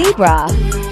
Libra.